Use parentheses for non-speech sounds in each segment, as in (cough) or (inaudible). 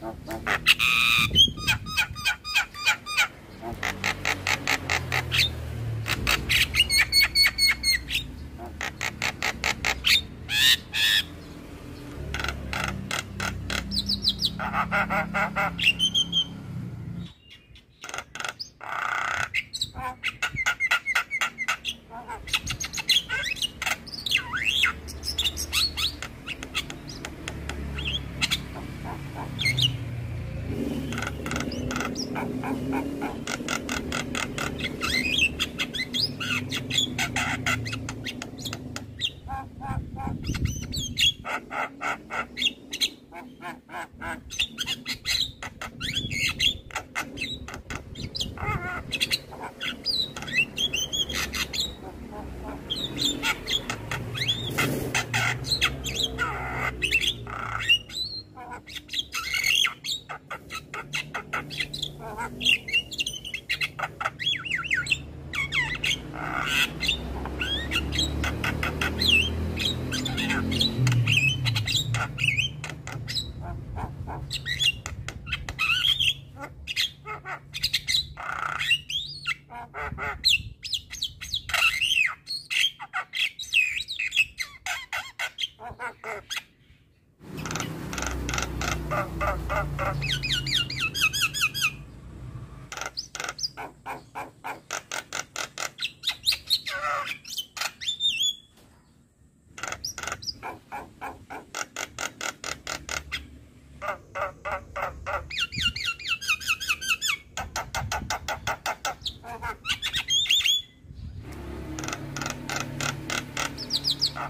Não, não, não.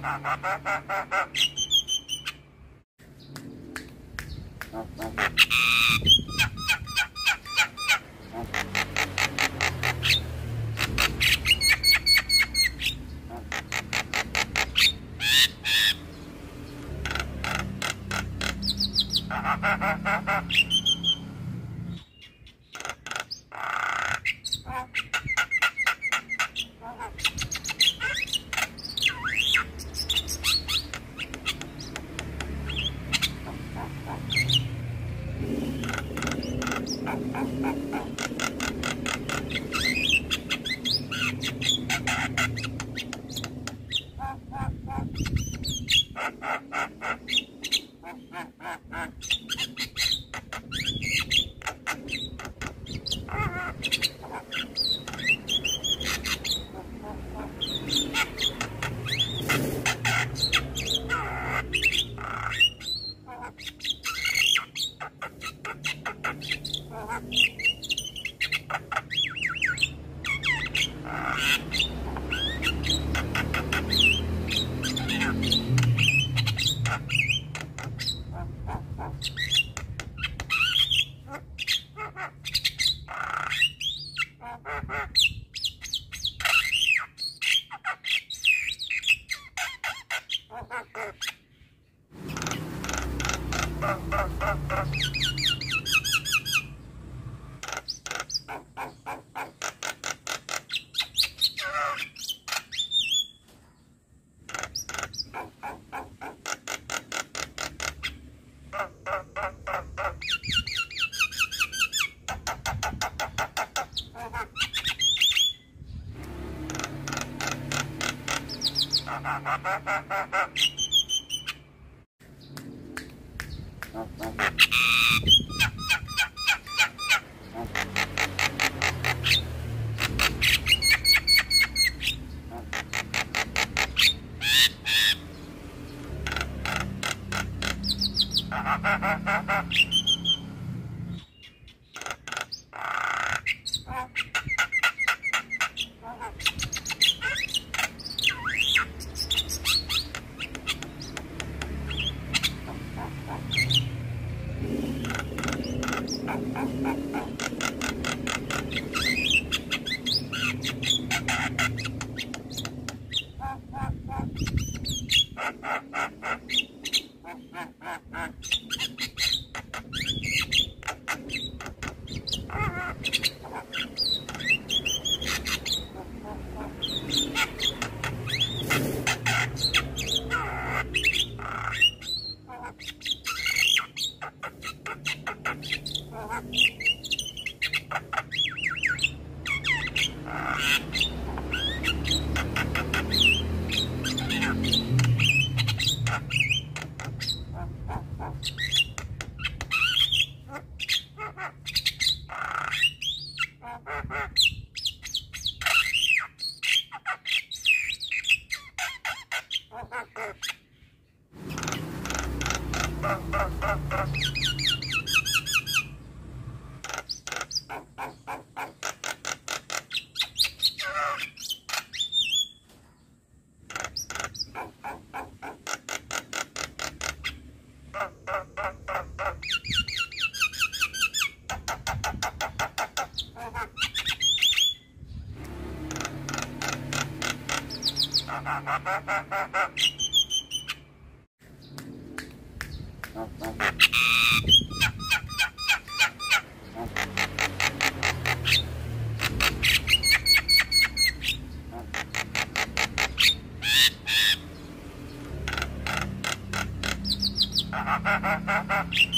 Thank you. Ha ha ha ha ha! Ha ha ha ha ha!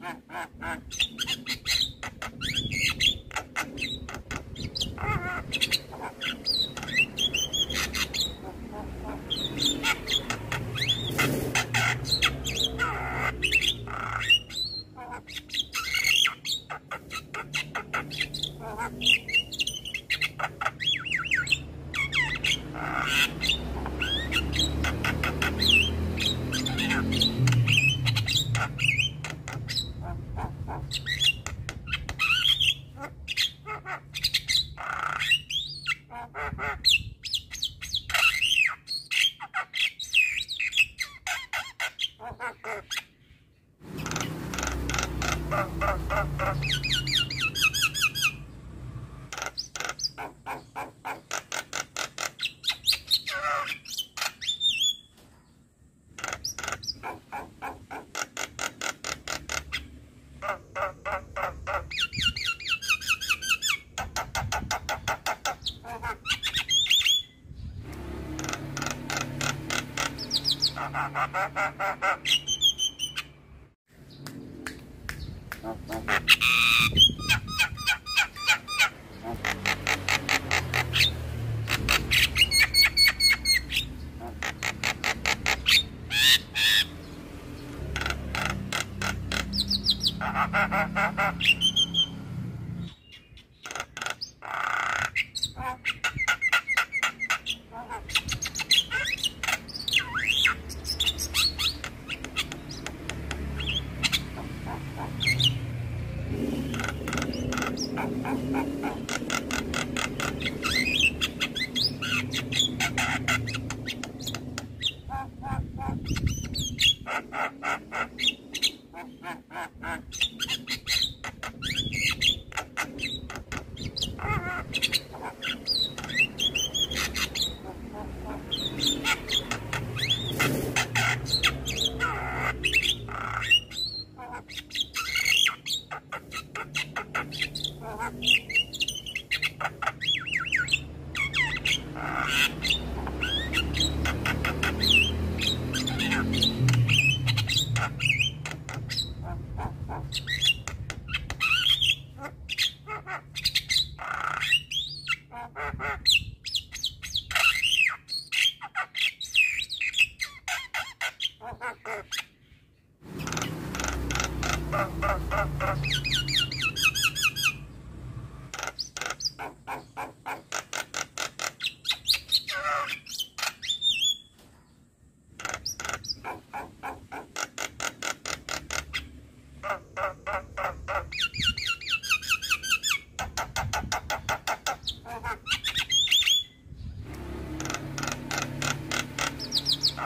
ハハハッ!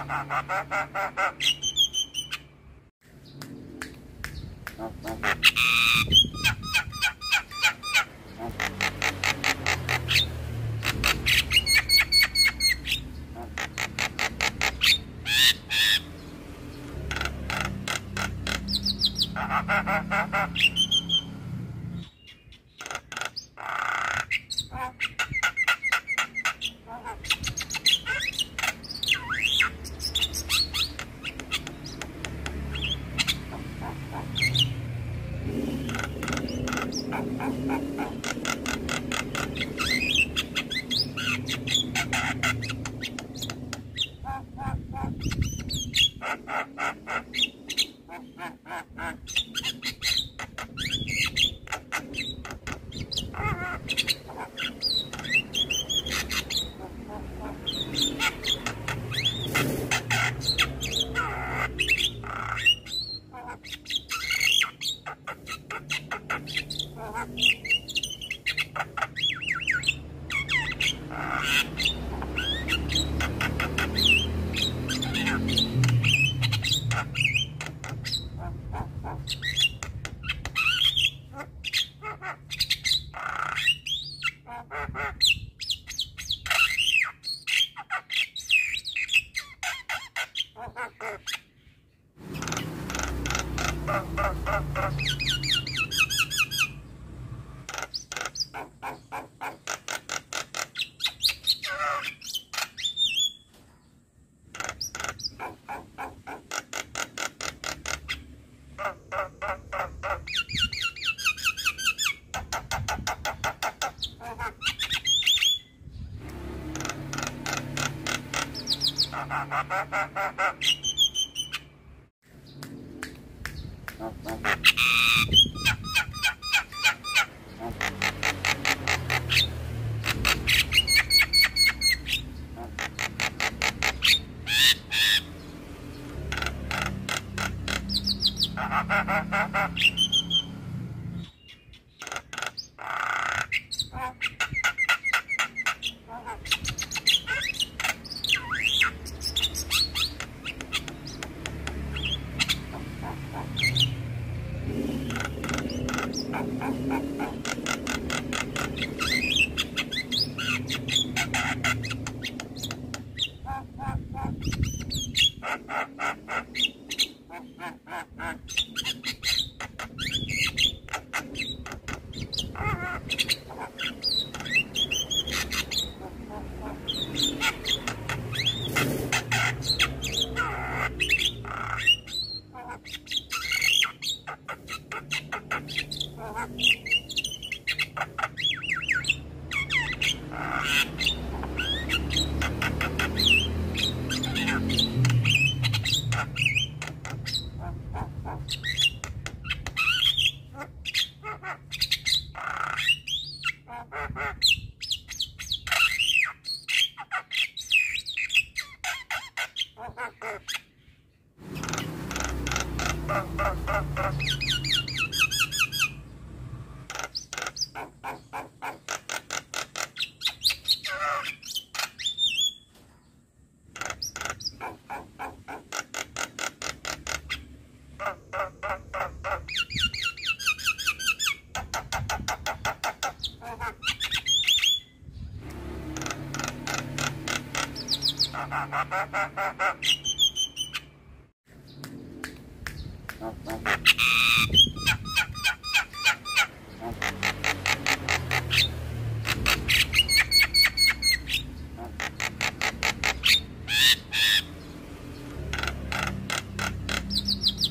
Maaf, maaf. Ha ha ha ha. Bye.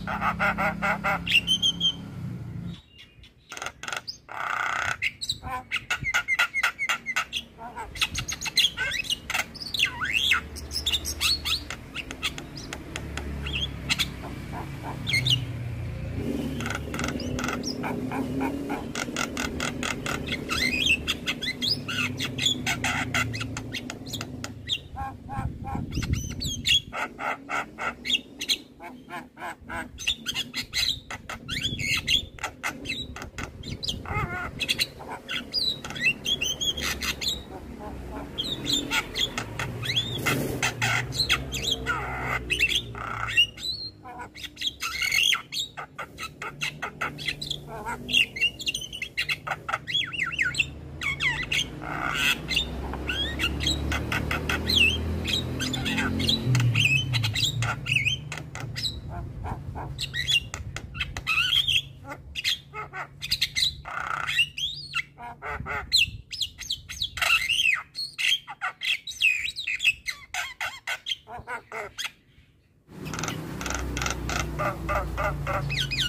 Ha (laughs) ha Да, да, да, да.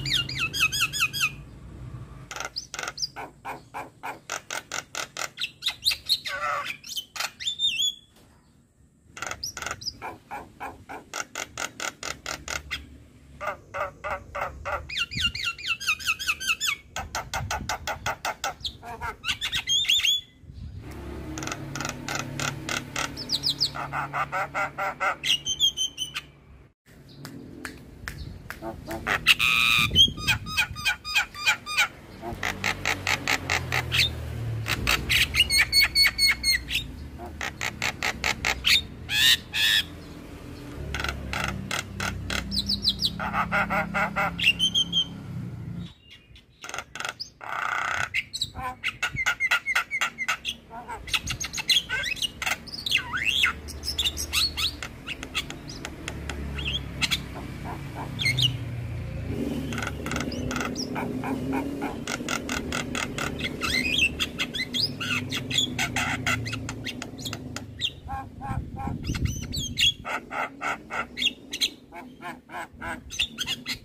ハハハッ。